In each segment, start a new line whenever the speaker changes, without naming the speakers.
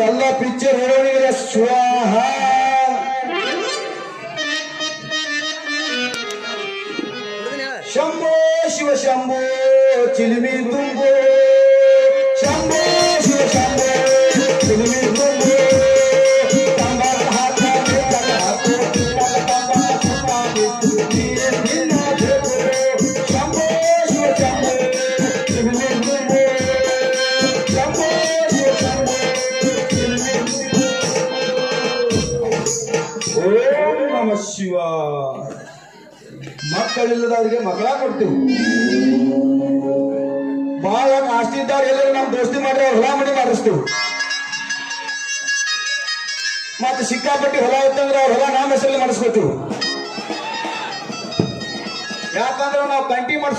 ಓಂ ಎಲ್ಲ ಪಿಕ್ಚರ್ ಹೀರೋಣಿಗೆ ಸ್ವಾಹ ಶಂಭೋ ಶಿವ ಶಂಭೋ ಚಿಲಿಮಿ ತುಂಬೋ ಶಂಭೋ ಶಿವ ಶಂಭೋ ಚಿಲಿಮಿ ತುಂಬೋ ತಂಬರ ಶಿವ. ಮಕ್ಕಳಿಲ್ಲದವ್ರಿಗೆ ಮಕ್ಕಳ ಕೊಡ್ತೀವಿ. ಬಹಳ ಆಸ್ತಿ ಇದ್ದವ್ರು ಎಲ್ಲರೂ ನಾವು ದೋಸ್ತಿ ಮಾಡಿ ಹೊಲ ಮನೆ ಮಾಡಿಸ್ತೀವಿ. ಮತ್ತೆ ಸಿಕ್ಕಾಪಟ್ಟಿ ಹೊಲ ಇತ್ತಂದ್ರೆ ಅವ್ರ ಹೊಲ ನಮ್ಮ ಹೆಸರಲ್ಲಿ ಮಾಡಿಸ್ಕೊತೀವಿ. ಯಾಕಂದ್ರೆ ನಾವು ಕಂಟಿ ಮಾಡಿ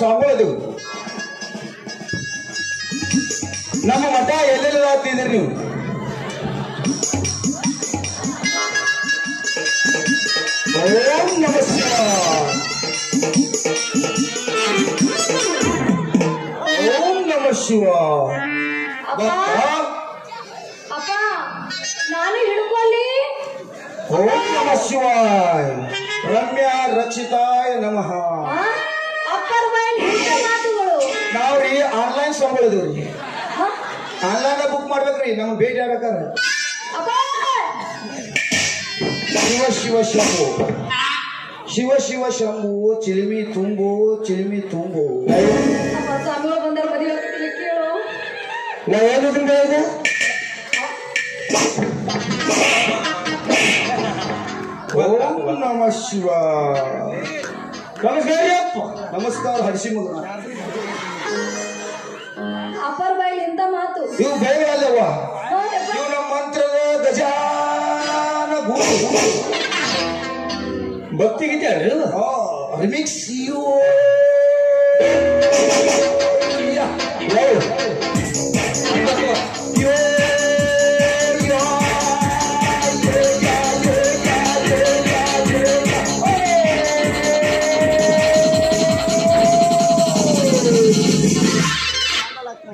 ನಮ್ಮ ಮಠ ಎಲ್ಲೆಲ್ಲ ನೀವು? ಓಂ ನಮ ಓಂ ನಮ ಶಿವ
ಅಪ್ಪ. ನಾನು ಹಿಡ್ಕೊಳ್ಳಿ.
ಓಂ ನಮ ಶಿವಾಯ. ರಮ್ಯಾ ರಕ್ಷಿತಾಯ ನಮಃ?
ಅಪ್ಪರ ಮಾತುಗಳು.
ನಾವ್ರಿ ಆನ್ಲೈನ್ ಸಂಬಳದವ್ರಿ? ಆನ್ಲೈನ್ ಬುಕ್ ಮಾಡ್ಬೇಕ್ರಿ ನಮ್ಗೆ ಭೇಟಿ ಆಗ್ಬೇಕಾದ್ರೆ. ಶಿವ ಶಿವ ಶಂಭು. ಶಿವ ಶಿವ ಶಂಭು ಚಿಲಿಮಿ ತುಂಬು ಚಿಲಿಮಿ ತುಂಬು. ನಾ ಏನು ಇದೆ ಓಂ ನಮ ಶಿವ. ನಮಸ್ಕಾರಪ್ಪ ನಮಸ್ಕಾರ ಹರಿಸಿಮಗ
ಅಪ್ಪರ ಬಾಯಲ್ಲಿ ಇಂಥ ಮಾತು
ಇವು
ಬೇಗ ಅಲ್ಲವ್ವ.
ಇವು ನಮ್ಮ ಮಂತ್ರದ ಗುರು
ಭಕ್ತಿ ಗೀತೆ?
ರಿಮಿಕ್ಸ್ ಯು.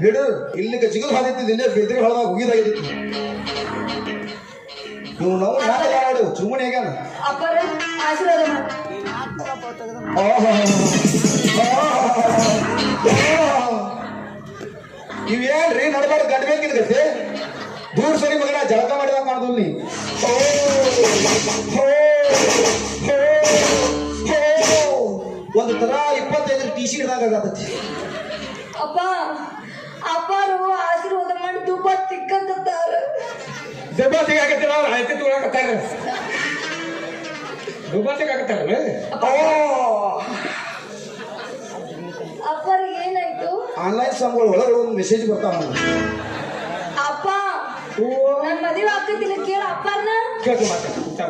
ಹಿಡು ಇಲ್ಲಿಗೆ ಜಿಗಲ್ ಹಾದಿತ್ತು ಇಲ್ಲೇ ಬೆದ್ರಿ ಹೊಳದಾಗ ಹೋಗಿದಾಗಿತ್ತು ನೀವು ನಾವು ಯಾಕೆ ಯಾರು ಚುಮ್ಮನೆ ಆಗ್ಯಾನ
ಅಪ್ಪರ ಆಶೀರ್ವಾದ ಮಾಡಿ.
ಇವೇನ್ರಿ ನಡಬಾರ್ದು ಗಂಡ ಬೇಕಿದ್ ಗತಿ ದೂರ ಸರಿ ಮಗನ ಜಳಕ ಮಾಡಿದಾಗ ಮಾಡ್ದು ನೀ. ಒಂದು ತರ ಇಪ್ಪತ್ತೈದು ಟಿ ಶರ್ಟ್ ಆಗತ್ತೈತಿ
ಅಪ್ಪ ಅಪ್ಪರು ಆಶೀರ್ವಾದ ಮಾಡಿ ತುಪ್ಪ ತಿಕ್ಕಂತಾರ
ತೆಗಾಕತ್ತಾರ ಅವ್ರು ಆಯ್ತು ತೊಗೊಳಕತ್ತಾರ ದುಬ್ಬ ತೆಗಾಕತ್ತಾರ
ಅಪ್ಪರಿಗೆ ಏನಾಯ್ತು
ಆನ್ಲೈನ್ ಸಂಘಗಳು ಒಳಗೆ ಒಂದು ಮೆಸೇಜ್ ಬರ್ತಾವ
ಅಪ್ಪ ನನ್ ಮದುವೆ ಆಗ್ತಿಲ್ಲ ಕೇಳ ಅಪ್ಪನ
ಕೇಳ್ತು ಮಾತಾಡ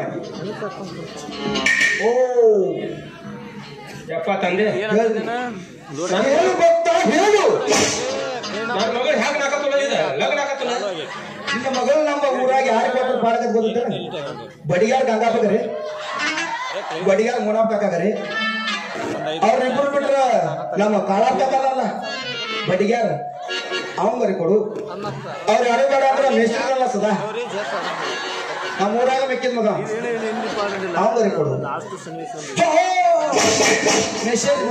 ಓ
ಯಪ್ಪ ತಂದೆ
ಹೇಳು ಹೇಳು ಭಕ್ತ ಹೇಳು
ನನ್ನ ಮಗಳು ಹ್ಯಾಂಗ ನಾಕತ್ತಲ್ಲ ಲಗ್ನ ಆಗತ್ತಲ್ಲ
ನಿನ್ನ ಮಗಳು ನಮ್ಮ ಊರಾಗ ಯಾರು ಕೊಟ್ಟರು ಪಾಡಕ್ಕೆ ಗೊತ್ತ ಬಡಿಗಾರ್ ಗಂಗಾಪಕರಿ ಬಡಿಗಾರ್ ಮೂನಾಪಕರಿ ಅವ್ರಿಬ್ರು ಬಿಟ್ರ ನಮ್ಮ ಕಾಳಾಪಕಲ್ಲ ಬಡಿಗಾರ್ ಅವಂಗರಿ ಕೊಡು. ಅವ್ರ ಯಾರು ಬೇಡ ಅಂದ್ರೆ ಮೇಸ್ಟ್ರಲ್ಲ ಸದಾ. ನಮ್ಮ ಊರಾಗ ಮೆಕ್ಕಿದ ಮಗ. ಅವಂಗರಿ ಕೊಡು. ಮೆಸೇಜ್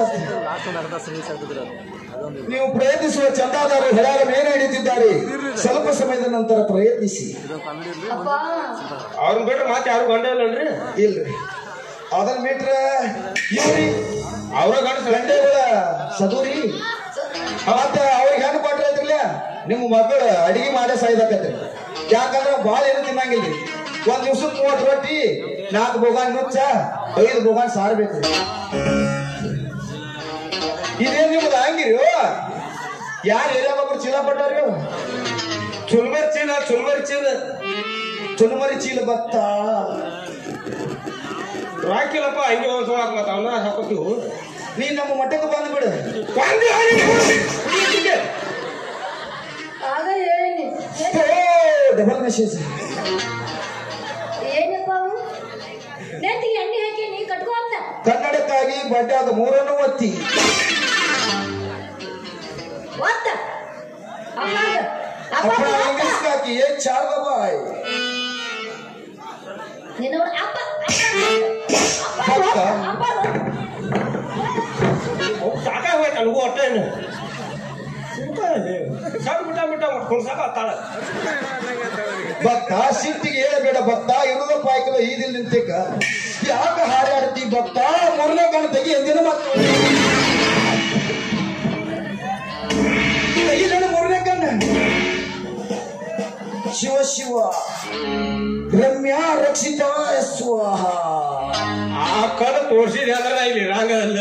ನೀವು ಪ್ರಯತ್ನಿಸುವ ಚಂದಾದಾರರು ಹೊರಗ ಮೇಲೆ ಹಿಡಿದಿದ್ದಾರೆ? ಸ್ವಲ್ಪ ಸಮಯದ ನಂತರ ಪ್ರಯತ್ನಿಸಿ.
ಅವ್ರ
ಅವ್ರನ್ನ ಮಾತು ಮತ್ತೆ ಯಾರು ಗಂಡ ಇಲ್ಲನ್ರಿ
ಇಲ್ರಿ. ಅದನ್ನ ಬಿಟ್ರೆ ಇವ್ರಿ
ಅವ್ರ ಗಂಡ
ಸದೂರಿ. ಮತ್ತೆ ಅವ್ರಿಗೆ ಹೆಣ್ಣು ಕೊಟ್ರೆ ಐತ್ರಲ್ಲ ನಿಮ್ಮ ಮಗಳು ಅಡಿಗೆ ಮಾಡೇ ಸಾಯ್ದಾಕತ್ರಿ. ಯಾಕಂದ್ರೆ ಬಾಳ ಏನು ತಿನ್ನಂಗಿಲ್ಲ ಒಂದ್ ದಿವ್ಸಕ್ಕೆ ಮೂವತ್ತು ರೊಟ್ಟಿ, ನಾಲ್ಕು ಬೋಗಾನ್ ನುಚ್ಚ, ಐದು ಬೋಗಾನ್ ಸಾರು ಬೇಕು ಇದೇನ್ ನಿಮ್ದು ಹಂಗಿರಿ ಯಾರು ಏರಿಯಾ ಒಬ್ರು ಚೀಲ ಪಟ್ಟಾರಿ
ಚುಲ್ಮರಿ ಚೀಲ ಚುಲ್ಮರಿ ಚೀಲ.
ಚುಲ್ಮರಿ ಚೀಲ ಬತ್ತ.
ರಾಕಿಲ್ಲಪ್ಪ ಹಂಗೆ ಒಂದು ಸೋಳಕ್ ಮತ್ತ ಅವನ್ನ ಹಾಕೋತೀವು
ನೀ ನಮ್ಮ ಮಠಕ್ಕೆ
ಬಂದು ಬಿಡು.
ಡಬಲ್ ಮೆಸೇಜ್ ಕನ್ನಡಕ್ಕಾಗಿ ಬಡ್ಡಾದ ಮೂರನ್ನು ಒತ್ತಿ. ಏನು?
ಸಣ್ಣ ಬಿಟ್ಟ ಬಿಟ್ಟ ಮಾಡ್ಕೊಂಡು ಸಾಕಾಗ್ತಾಳ
ಭಕ್ತ ಸಿಟ್ಟಿಗೆ ಹೇಳಬೇಡ ಭಕ್ತ. ಇರುದ ಪಾಯ್ಕಲ ಈದಿಲ್ ನಿಂತಿಕ ಯಾಕ ಹಾರಾಡ್ತಿ ಭಕ್ತ? ಮೂರನೇ ಕಾಣ ತೆಗಿ ಎಂದಿನ ಮತ್ತು ಶಿವ ಶಿವ. ರಮ್ಯಾ ರಕ್ಷಿತ ಸ್ವಾಹ.
ಆ ಕಡೆ ತೋರಿಸಿದ ಅಂದ್ರೆ ಇಲ್ಲಿ ರಾಂಗದಲ್ಲ.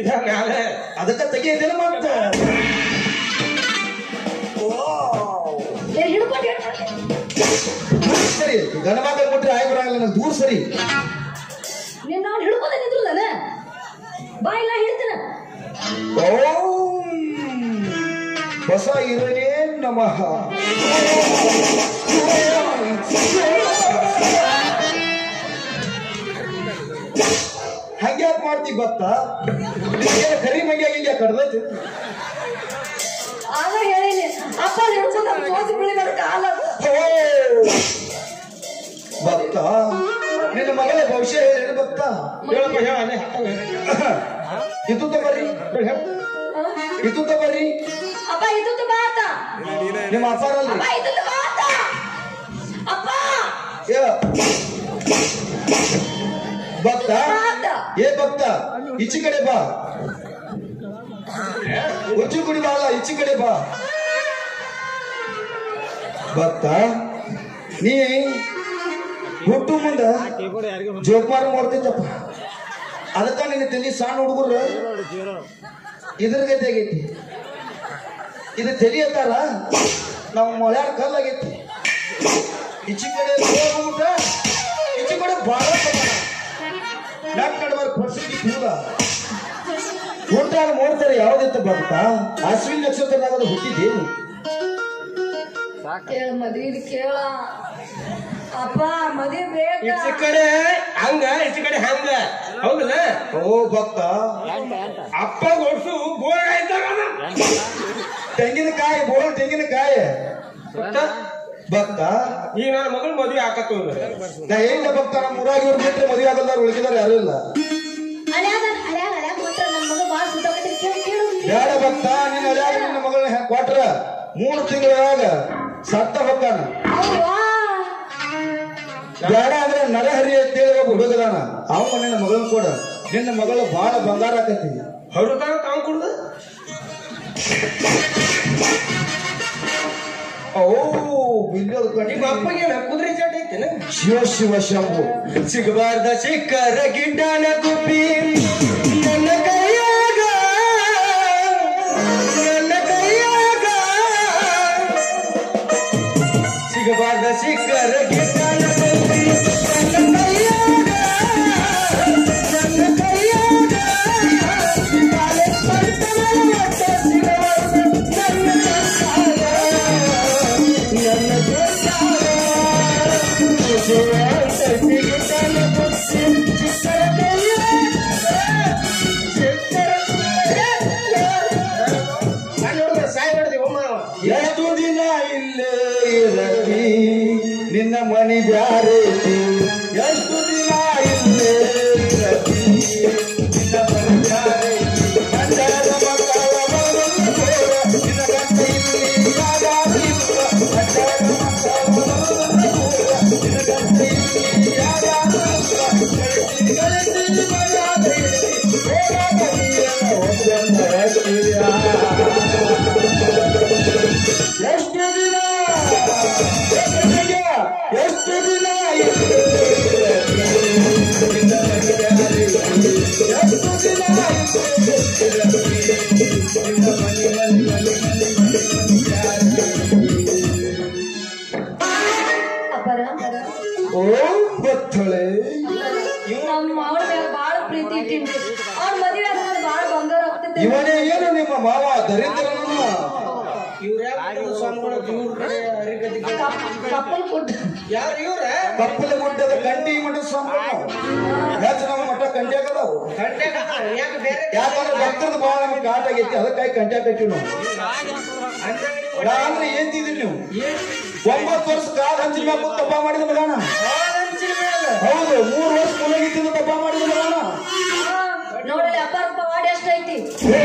ಇದ ಮ್ಯಾಲೆ
ಅದಕ್ಕ ತೆಗಿಯದಿಲ್ಲ ಮತ್ತ? ಸರಿ ಗಂಡ ಕೊಟ್ಟರೆ ಆಯ್ತು ಆಯ್ ಬರಂಗಿಲ್ಲ ನನಗೆ ದೂರ ಸರಿ.
ನಿನ್ನ ಹಿಡ್ಕೊಂಡೆ ನಿಂದ್ರಲ್ಲ ಬಾಯಿಲ್ಲ ಹಿಡ್ತೀನ
ಓಂ ಹೊಸ ಇರನೇ ನಮಃ. ಹಂಗ್ಯಾಕ್ ಮಾಡ್ತಿ ಗೊತ್ತಾ? ಕರಿ ಮಂಗ್ಯ ಹಿಂಗ್ಯಾ ಕಡ್ದೈತಿ?
ಆಗ ಹೇಳೀನಿ. ಅಪ್ಪ ಹಿಡ್ಕೊಂಡು ನಮ್ಮ ತೋಸಿ ಕಾಲ
ಭಕ್ತ ನಿನ್ನ ಮಗಳ ಭವಿಷ್ಯ ಹೇಳಿ ಭಕ್ತ
ಹೇಳಪ್ಪ ಹೇಳ
ಇದು ತಗೋರಿ ಇದು ಬರ್ರಿ
ಅಪ್ಪ ಇದು ಬಾತ
ನಿಮ್ಮ ಅಪ್ಪಾರಲ್ರಿ
ಅಪ್ಪ ಇದು ಬಾತ ಅಪ್ಪ.
ಏ ಭಕ್ತ? ಏ ಭಕ್ತ ಈಚೆ ಕಡೆ ಬಾ. ಉಚ್ಚು ಕುಡಿ ಬಾ ಈಚೆ ಕಡೆ ಬಾ. ಭಕ್ತ ನೀ ಹುಟ್ಟು ಮುಂದ ಜೋಕುಮಾರ ಮಾಡ್ತೈತಪ್ಪ ಅದಕ್ಕ ನಿನ್ನ ತಲೆ ಸಣ್ಣ ಹುಡುಗರು ಇದ್ರ ಗತಿ ಆಗೈತಿ. ಇದು ತಲೆ ಅಂತಾರ ನಾವು ಮೊಳ್ಯಾಡ ಕಲ್ಲಾಗೈತಿ. ಈಚೆ ಕಡೆ ಹೋಗ್ಬಿಟ್ಟ ಈಚೆ ಕಡೆ ಬಾಳ ನಾಟ್ ನಡುವರ್ ಪರ್ಸೆಂಟ್ ಮಾಡ್ತಾರೆ ಹುಟ್ಟಾಗ ನೋಡ್ತಾರೆ ಯಾವ್ದಿತ್ತು ಭಕ್ತ ಅಶ್ವಿನ್ ನಕ್ಷತ್ರದಾಗ ಅದು ಹುಟ್ಟಿದ್ದೇನು
ಕೇಳ ಕೇಳ. ಅಪ್ಪ ಮದ್ವಿ ಬೇಕ
ಈಚೆ ಕಡೆ ಹಂಗ ಈಚೆ ಕಡೆ ಹಂಗ. ಹೌದಲ್ಲ?
ಓ ಭಕ್ತ.
ಅಪ್ಪ ಓಡ್ಸು ಬೋರ್ ಆಯ್ತಾರ
ತೆಂಗಿನಕಾಯಿ ಬೋಳ ತೆಂಗಿನಕಾಯಿ ಭಕ್ತ?
ಈಗ ನನ್ನ ಮಗಳು ಮದುವೆ ಹಾಕತ್ತು
ನಾ ಏನ ಭಕ್ತ? ನಮ್ಮ ಊರಾಗಿ ಇವ್ರು ಬಿಟ್ಟರೆ ಮದುವೆ ಆಗಲ್ಲ ಉಳಿದಿದ್ದಾರೆ ಯಾರು ಇಲ್ಲ. ಬೇಡ ಭಕ್ತ ನಿನ್ನ ಅಳಿಯಾಗ ನಿನ್ನ ಮಗಳನ್ನ ಹೆಂಗ್ ಕೊಟ್ರ ಮೂರು ತಿಂಗಳಾಗ ಸತ್ತ
ಹೋಗ್ತಾನ.
ಬೇಡ ಅಂದ್ರೆ ನರಹರಿ ಅಂತೇಳಿ ಒಬ್ಬ ಹುಡುಗದಾನ. ಅವ ನಿನ್ನ ಮಗಳನ್ನ ಕೊಡ. ನಿನ್ನ ಮಗಳು ಬಹಳ ಬಂಗಾರ ಆಕತಿ
ಹರುತಾನ ತಾವು ಕುಡ್ದು? ನಿಮ್ಮ ಅಪ್ಪಗೆ ಕುದುರೆ ಚಾಟ ಐತೆ
ಶಿವ ಶಿವ ಶಂಭು.
ಸಿಗಬಾರ್ದ ಸಿಕ್ಕರ ಗಿಡ್ಡನ ಗುಬ್ಬಿ. ನಿನ್ನ ಮನಿ ಬ್ಯಾರೈತಿ
ಎಷ್ಟು ಮಾವ ದರಿದ್ರನನ್ನ
ಕಪ್ಪಲ್ ಕೊಟ್ಟು
ಯಾರು ಇವ್ರ?
ಕಪ್ಪಲ್ ಗುಡ್ಡದ ಕಂಟಿ ಮಠ ಹೆಚ್ಚು ನಮ್ಮ ಮಠ ಯಾಕಂದ್ರೆ ಭಕ್ತದ ಬಹಳ ನಮ್ಗೆ ಘಾಟ್ ಆಗೈತಿ. ಅದಕ್ಕಾಗಿ ಕಂಟಿ ಹಾಕೈತಿ ನಾವು. ಅಂದ್ರೆ ಏನ್ ತಿಂದ್ರಿ ನೀವು ಒಂಬತ್ತು ವರ್ಷ ಕಾಲ ಹಂಚಿನ ಮ್ಯಾಗ ತಪ್ಪ ಮಾಡಿದ ಮಗನ ಹೌದು ಮೂರು ವರ್ಷ ಮುಲಗಿತ್ತಿದ್ದು ತಪ್ಪ ಮಾಡಿದ ಮಗನ
ನೋಡಿ ಅಪ್ಪ ಎಷ್ಟೈತಿ
ಬೇರೆ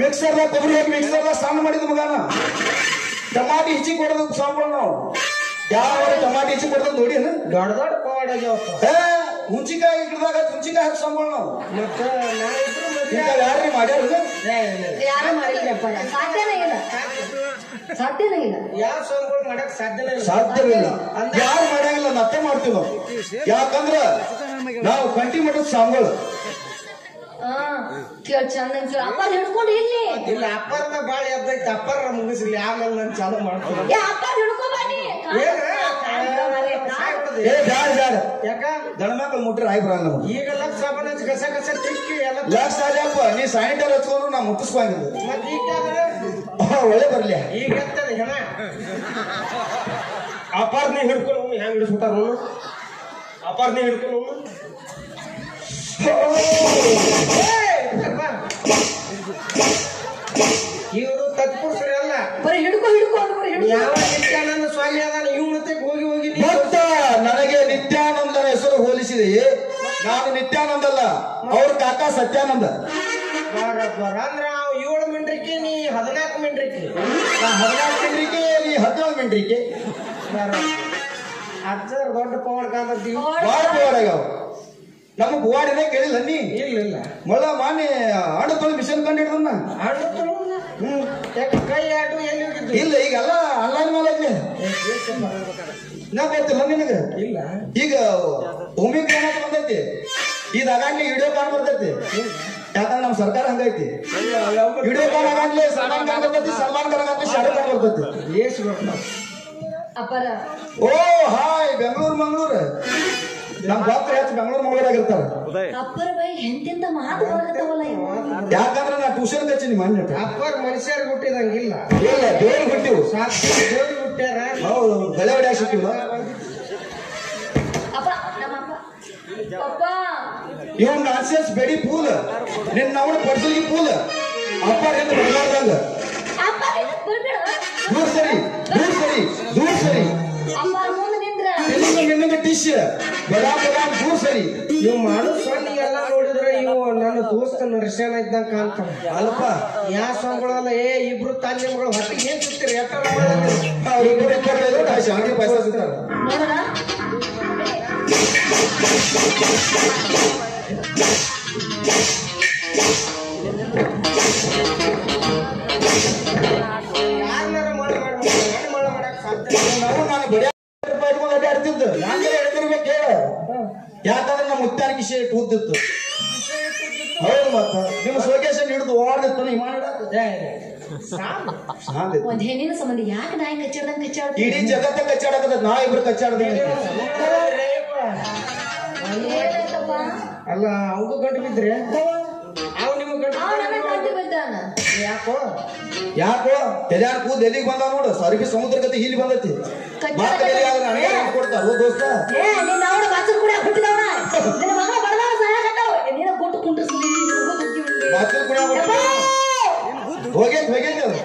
ಮಿಕ್ಸರ್ದಾಗ ಕೊಬ್ಬರಿ ಹಾಕಿ ಮಿಕ್ಸರ್ ಸ್ನಾನ ಮಾಡಿದ ಮಗನ. ಟಮಾಟಿ ಹೆಚ್ಚಿ ಕೊಡೋದು ಸಾಂಬಾರ್ ನಾವು. ಯಾವ ಟಮಾಟಿ ಹೆಚ್ಚಿ ಕೊಡೋದು ನೋಡಿ
ದೊಡ್ಡ ದೊಡ್ಡ ಪವಾಡ
ಹುಂಚಿಕಾಯಿ ಗಿಡದಾಗ ಹುಂಚಿಕಾಯಿ ಹಾಕಿ ಸಾಂಬಾರ್ ನಾವು.
ಮತ್ತೆ
ಮಾಡ್ಯಾರ.
ಯಾರು ಸಾಧ್ಯನೇ ಇಲ್ಲ. ಸಾಧ್ಯನೇ ಇಲ್ಲ.
ಯಾವ ಸಾಂಗ್ಗಳು ಮಾಡಕ್ ಸಾಧ್ಯನೇ ಇಲ್ಲ.
ಸಾಧ್ಯವಿಲ್ಲ ಯಾರು ಮಾಡಂಗಿಲ್ಲ ನತ್ತೆ ಮಾಡ್ತೀವಿ ನಾವು. ಯಾಕಂದ್ರ ನಾವು ಕಂಟಿ ಮಠದ ಸಾಂಬಾಳು
ಹಾ ಕೇಳ್ ಚಂದ ಕೇಳ. ಅಪ್ಪಾರ ಹಿಡ್ಕೊಂಡು ಇಲ್ಲಿ.
ಇಲ್ಲ ಅಪ್ಪರ್ನ ಬಾಳ ಎದ್ದೈತಿ ಅಪ್ಪರ ಮುಗಿಸ್ಲಿ ಆಮೇಲೆ ನಾನು ಚಾಲು ಮಾಡ್ತೀನಿ.
ಏ ಅಪ್ಪಾರ ಹಿಡ್ಕೊ ಬನ್ನಿ.
ಏನ್? ಸಾಯ್ಬಿಡ್ದು.
ಏ ಬ್ಯಾಡ ಬ್ಯಾಡ.
ಯಾಕ?
ಗಣಮಕ್ಳು ಮುಟ್ರ ಆಯ್ ಬರಲ್ಲ
ಈಗ ಲಕ್ಷ ಸಾಬೂನ್ ಹಚ್ಚಿ ಕಸ ಕಸ ತಿಕ್ಕಿ ಎಲ್ಲ
ಲಕ್ಷ ನೀ ಸ್ಯಾನಿಟೈಸರ್ ಹಚ್ಕೊಂಡು ನಾ ಮುಟ್ಟಿಸ್ಬಂಗಿಲ್ಲ
ಮತ್ತೆ ಈಗ?
ಒಳ್ಳೆ ಬರ್ಲಿ.
ಈಗ ಎತ್ತದ ಹೆಣ. ಅಪಾರ ನೀ ಹಿಡ್ಕೊಂಡು ಹೋಗಿ ಹೆಂಗ್ ಹಿಡಿಸ್ಬಿಟ್ಟಾರ? ಅವನು ಅಪಾರ ಏ ಹಿಡ್ಕೊಂಡು ಇವರು ತತ್ಪುರುಷರೇ ಅಲ್ಲ
ಬರೀ ಹಿಡ್ಕೊ ಹಿಡ್ಕೊಂಡು ಬರೀ ಹಿಡ್ಕೊ.
ಯಾವ ನಿತ್ಯಾನಂದ ಸ್ವಾಮಿ ಅದಾನ? ಇವನತೆ ಹೋಗಿ ಹೋಗಿ
ಭಕ್ತ ನನಗೆ ನಿತ್ಯಾನಂದನ ಹೆಸರು ಹೋಲಿಸಿದೆ? ನಾನು ನಿತ್ಯಾನಂದ ಅಲ್ಲ ಅವ್ರ ಕಾಕ ಸತ್ಯಾನಂದ.
ಬರ ಬರ ಅಂದ್ರ ಅವ್ ಏಳು ಮಿಂಡ್ರಿಕೆ ನೀ ಹದಿನಾಲ್ಕು ಮಿಂಡ್ರಿಕೆ
ಹದಿನಾಲ್ಕು ಮಿಂಡ್ರಿಕೆ ನೀ ಹದಿನೇಳು
ಬರ ಅಜ್ಜರ್ ದೊಡ್ಡ ಪವರ್ ಕಾಂತೀವಿ
ಬಾಳ ಆಗ್ಯಾವ ನಮ್ಮ ಬುವಾಡಿನೇ ಕೇಳಿಲ್ಲ ನೀ?
ಇಲ್ಲ ಇಲ್ಲ.
ಮೊಳ ಮಾನಿ ಆಡು ತೊಳಿ ಮಿಷನ್ ಕಂಡು
ಆಡು ಹ್ಮ್. ಕೈ ಆಡು ಎಲ್ಲಿ ಹೋಗಿದ್ದು
ಇಲ್ಲ ಈಗೆಲ್ಲ ಆನ್ಲೈನ್ ಮೇಲೆ ನಾ ಗೊತ್ತಿಲ್ಲ ನಿನಗೆ?
ಇಲ್ಲ.
ಈಗ ಭೂಮಿ ಅಂತ ಬಂದೈತಿ. ಅಗಾಂಟ್ಲಿ ವಿಡಿಯೋ ಕಾಲ್ ಬರ್ತೈತಿ. ಯಾಕಂದ್ರೆ ನಮ್ಮ ಸರ್ಕಾರ ಹಂಗೈತಿ. ವಿಡಿಯೋ ಕಾಲ್ ಅಗಾಂಟ್ಲಿ ಸಲ್ಮಾನ್ ಖಾನ್ ಬರ್ತೈತಿ ಸಲ್ಮಾನ್ ಖಾನ್ ಅಗಾಂಟ್ಲಿ ಶಾರುಖ್ ಖಾನ್ ಬರ್ತೈತಿ.
ಏಸ್
ಅಪ್ಪಾರ
ಓ ಹಾಯ್ ಬೆಂಗಳೂರು ಮಂಗಳೂರು. ನಮ್ಮ ಭಕ್ತರು ಹೆಚ್ಚು ಬೆಂಗಳೂರು ಮಂಗಳೂರಾಗಿರ್ತಾರ
ಅಪ್ಪರ ಬೈ ಎಂತೆಂತ ಮಾತು ಬರಕತ್ತಾವಲ್ಲ ಇವು
ಯಾಕಂದ್ರೆ ನಾ ಟ್ಯೂಷನ್ ಹಚ್ಚೀನಿ ಮೊನ್ನೆ
ಅಪ್ಪರ್ ಮನುಷ್ಯರ್ ಹುಟ್ಟಿದಂಗಿಲ್ಲ
ಇಲ್ಲ. ದೇವ್ರು ಬಿಟ್ಟಿವು
ಸಾಕು ಜೋಡಿ ಹುಟ್ಟ್ಯಾರ?
ಹೌದು ಬೆಳೆ ಹೊಡ್ಯಾಕ ಸಿಕ್ಕಿಲ್ಲ
ಅಪ್ಪ ನಮ್ಮ ಅಪ್ಪ. ಪಪ್ಪ
ಇವ್ ನಾನ್ಸೆನ್ಸ್ ಬೆಡಿ ಪೂಲ್. ನಿನ್ನ ಅವಳು ಪಡ್ಸಲಿಗೆ ಪೂಲ್. ಅಪ್ಪ ಎಂದು ಬದಲಾರ್ದಂಗ ಟಿಶ್ ಬಡಾ ಬಡಾ ದೂರ ಸರಿ.
ಇವ್ ಮಾಡೋ ಸೊನ್ನಿ ಎಲ್ಲ ನೋಡಿದ್ರೆ ಇವು ನನ್ನ ದೋಸ್ತ ನರಸೇನ ಇದ್ದಂಗ ಕಾಣ್ತ
ಅಲ್ಪ
ಯಾ ಸ್ವಾಮಿಗಳಲ್ಲ ಏ, ಇಬ್ರು ತಾನ್ಯಗಳು ಹೊಟ್ಟಿಗೆ ಏನ್ ಸಿಗ್ತೀರಿ
ಶಾವಿಗೆ ನಿಮ್ಮ ಸೋಕೇಶನ್ ಹಿಡಿದು ಓಡದಿತ್ತು. ಸಾಂದಿತ್ತು
ಒಂದ್ ಹೆಣ್ಣಿನ ಸಂಬಂಧ ಯಾಕೆ ನಾಯಿ ಕಚ್ಚಾಡ್ದಂಗ್ ಕಚ್ಚಾಡ
ಇಡೀ ಜಗತ್ತ ಕಚ್ಚಾಡಕದ ನಾ ಇಬ್ರು
ಕಚ್ಚಾಡ್ದೆ
ಅಲ್ಲ ಅವಗೂ ಗಂಟು ಬಿದ್ರಿ? ಅವ್ ನಿಮ್ಗೆ ಗಂಟು
ಬಿದ್ದಾನ
ಯಾಕೋ?
ಯಾಕೋ? ತೆಲ್ಯಾನ ಕೂದ್ ಎಲ್ಲಿಗೆ ಬಂದ ನೋಡು ಸರ್ಬಿ ಸಮುದ್ರ ಗತಿ ಇಲ್ಲಿ ಬಂದೈತಿ. ಕೊಡ್ತಾರ ದೋಸ್ತ?
ಬಾಚಲ್ ಕೂಡ ಹುಟ್ಟಿದವನ?
ಬಾಚಲ್ ಕುಣ ಹೋಗೈತ್ ಹೋಗೈತಿ ಅದು